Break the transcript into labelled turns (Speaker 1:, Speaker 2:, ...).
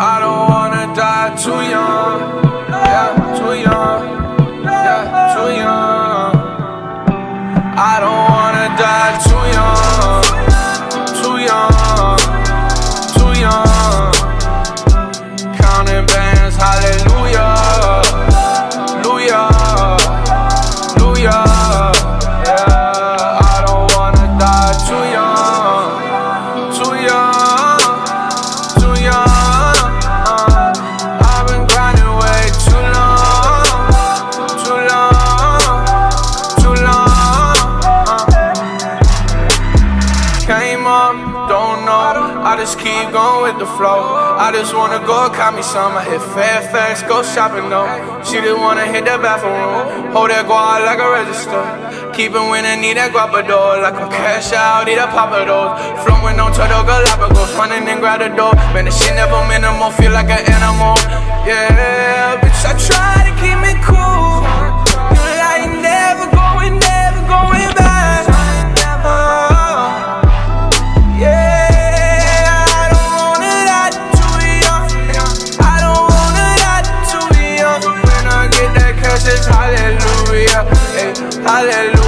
Speaker 1: I don't wanna die too young. I just keep going with the flow. I just wanna go cop me some. I hit Fairfax, go shopping though. She just wanna hit that bathroom. Hold that guard like a register. Keep it when I need that guapador. Like I'm cash out, need a those. Flowing on Turtle Galapagos, running and grab the door. Man, the shit never minimal, feel like an. Aleluya.